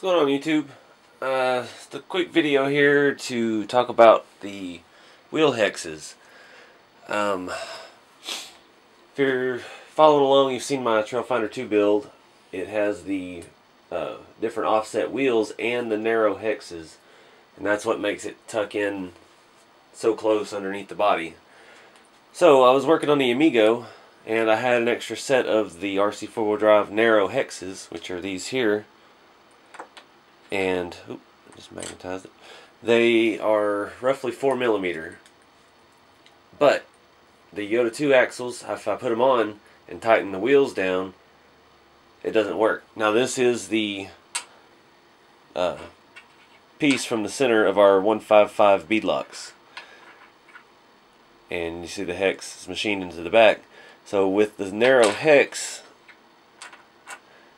What's going on YouTube? Uh, just a quick video here to talk about the wheel hexes. Um, if you're following along, you've seen my Trail Finder 2 build. It has the uh, different offset wheels and the narrow hexes. And that's what makes it tuck in so close underneath the body. So I was working on the Amigo and I had an extra set of the RC four-wheel drive narrow hexes, which are these here and just magnetized it. They are roughly four millimeter, but the Yota 2 axles, if I put them on and tighten the wheels down, it doesn't work. Now this is the uh, piece from the center of our 155 beadlocks. And you see the hex is machined into the back. So with the narrow hex,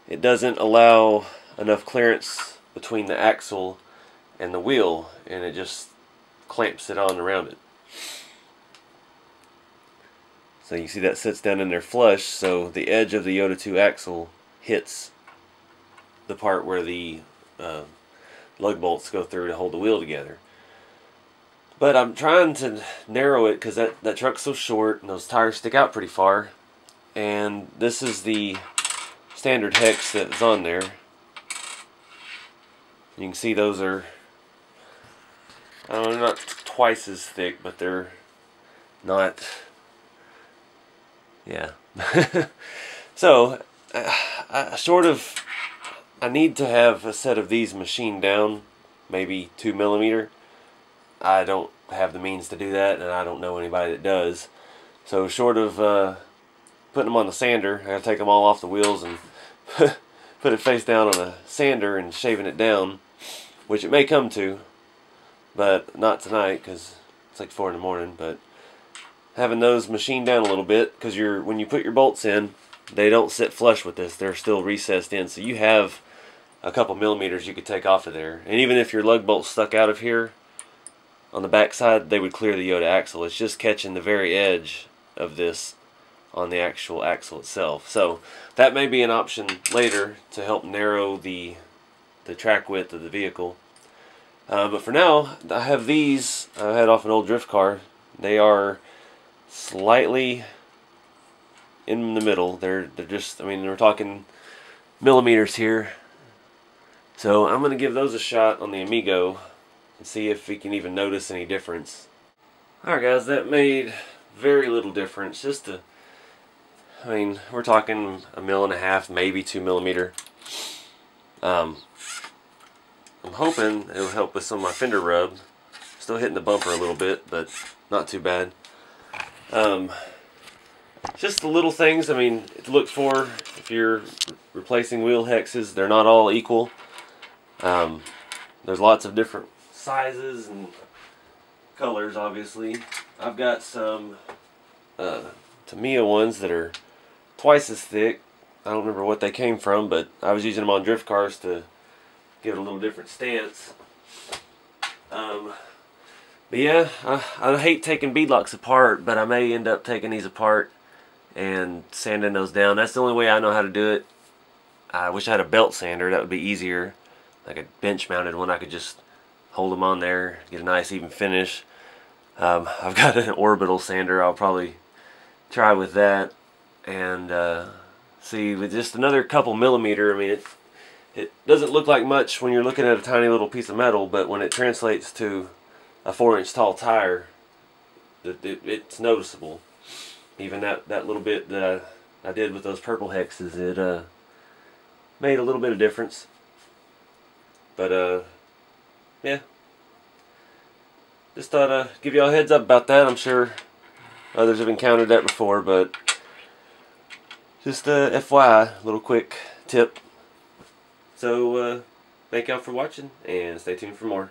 it doesn't allow enough clearance between the axle and the wheel and it just clamps it on around it. So you see that sits down in there flush so the edge of the Yota 2 axle hits the part where the uh, lug bolts go through to hold the wheel together. But I'm trying to narrow it because that, that truck's so short and those tires stick out pretty far. And this is the standard hex that's on there. You can see those are, I don't know, not twice as thick, but they're not, yeah. so, uh, I sort of, I need to have a set of these machined down, maybe two millimeter. I don't have the means to do that, and I don't know anybody that does. So, short of uh, putting them on the sander, I gotta take them all off the wheels and put it face down on a sander and shaving it down which it may come to, but not tonight because it's like four in the morning. But having those machined down a little bit because you're when you put your bolts in, they don't sit flush with this; they're still recessed in, so you have a couple millimeters you could take off of there. And even if your lug bolts stuck out of here on the back side, they would clear the Yota axle. It's just catching the very edge of this on the actual axle itself. So that may be an option later to help narrow the the track width of the vehicle. Uh, but for now, I have these. I had off an old drift car. They are slightly in the middle. They're they're just. I mean, we're talking millimeters here. So I'm gonna give those a shot on the Amigo and see if we can even notice any difference. Alright guys, that made very little difference. Just a, I mean, we're talking a mil and a half, maybe two millimeter. Um, I'm hoping it'll help with some of my fender rub. Still hitting the bumper a little bit, but not too bad. Um, just the little things, I mean, to look for if you're replacing wheel hexes. They're not all equal. Um, there's lots of different sizes and colors, obviously. I've got some uh, Tamiya ones that are twice as thick. I don't remember what they came from, but I was using them on drift cars to give it a little different stance. Um, but yeah, I, I hate taking beadlocks apart, but I may end up taking these apart and sanding those down. That's the only way I know how to do it. I wish I had a belt sander. That would be easier. Like a bench mounted one, I could just hold them on there, get a nice even finish. Um, I've got an orbital sander. I'll probably try with that and uh, see with just another couple millimeter. I mean, it doesn't look like much when you're looking at a tiny little piece of metal, but when it translates to a four inch tall tire, it, it, it's noticeable. Even that, that little bit that I, I did with those purple hexes, it uh, made a little bit of difference. But uh, yeah, just thought I'd give y'all a heads up about that. I'm sure others have encountered that before, but just a FYI, little quick tip. So, uh, thank y'all for watching, and stay tuned for more.